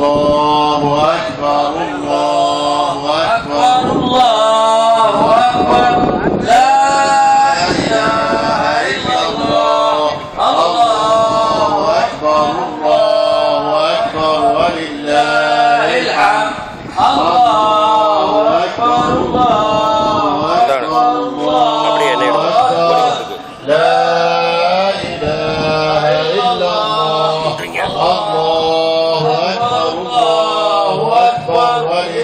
الله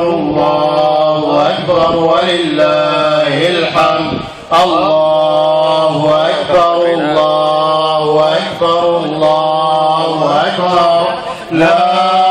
أكبر الله أكبر ولله الحمد. الله أكبر الله أكبر الله أكبر. لا